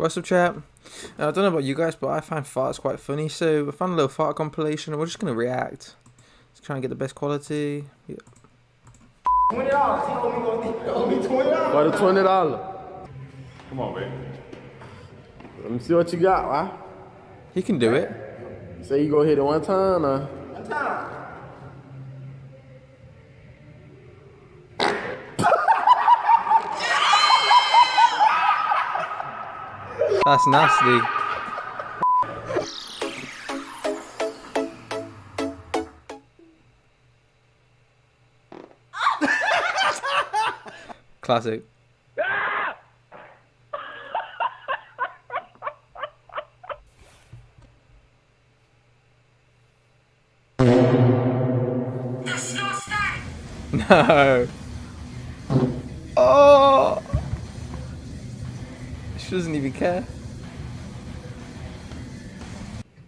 What's up, chat? Uh, I don't know about you guys, but I find farts quite funny, so I found a little fart compilation, and we're just gonna react. Let's try and get the best quality. Yeah. Twenty dollars. He owe me, twenty dollars. For the twenty dollars. Come on, baby. Let me see what you got, why? He can do it. Say you go hit it one time, uh. One time. That's nasty. Classic. No. She doesn't even care.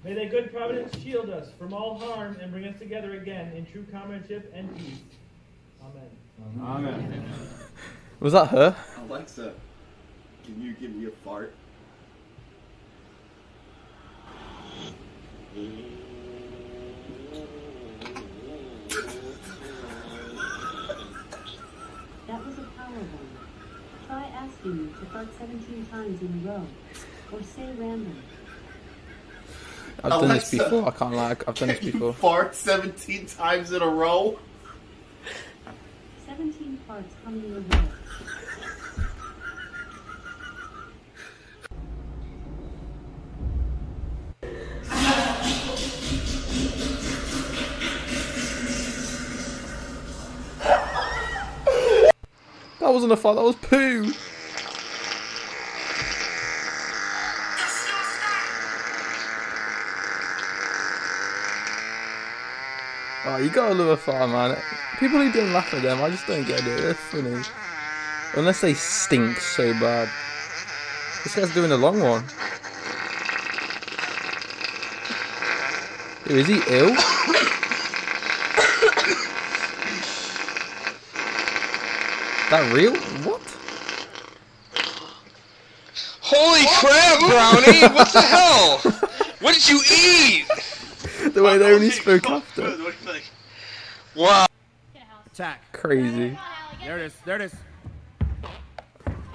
May the good providence shield us from all harm and bring us together again in true comradeship and peace. Amen. Was that her? Alexa, can you give me a fart? Asking me to fart 17 times in a row. Or say random. I've done this before. I can't lie. I've done this before. fart 17 times in a row? 17 farts coming your way. That wasn't a fart. That was poo. Oh, you gotta love a fart, man. People who don't laugh at them, I just don't get it. They're funny. Unless they stink so bad. This guy's doing a long one. Ew, is he ill? that real? What? Holy crap, Brownie! What the hell? What did you eat? The way they only oh, spoke after. What do you think? Wow. Attack. Crazy. There it is. There it is.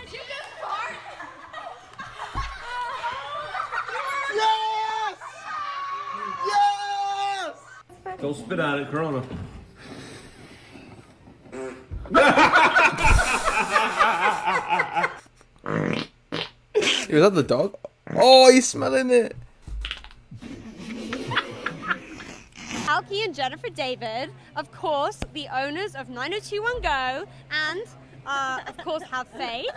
Did you just fart? Don't spit on it, Corona. Was that the dog? Oh, he's smelling it. Alki and Jennifer David, of course, the owners of 9021 Go, and uh, of course Have Faith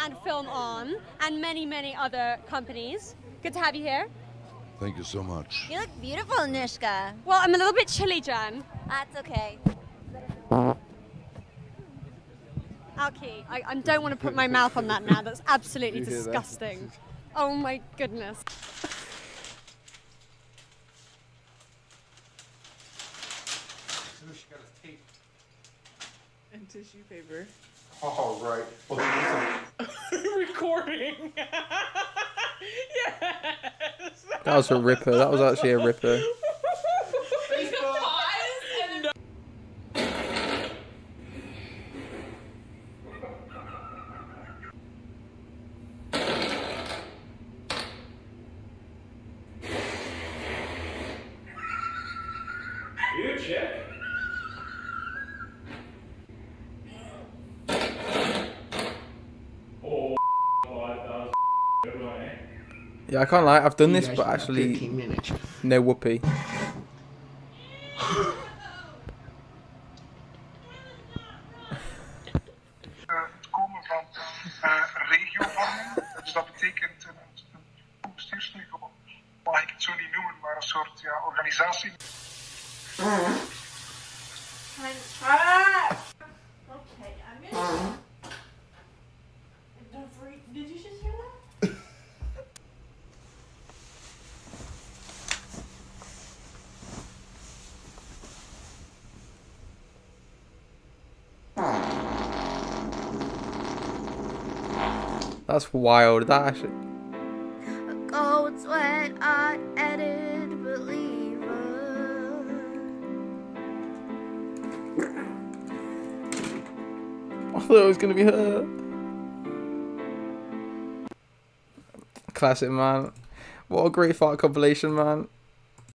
and FilmOn, and many, many other companies. Good to have you here. Thank you so much. You look beautiful, Nishka. Well, I'm a little bit chilly, Jen. That's okay. Alki, I, I don't want to put my mouth on that now. That's absolutely You hear that? disgusting. Oh my goodness. And tissue paper. Oh, right. Recording. yes. That was a ripper. That was actually a ripper. You check. Oh, that was good one, eh? Yeah, I can't lie. I've done You this, but actually no whoopee. het komen van That's wild. That actually. cold sweat, I added believer. I thought it was gonna be her. Classic man. What a great fart compilation, man.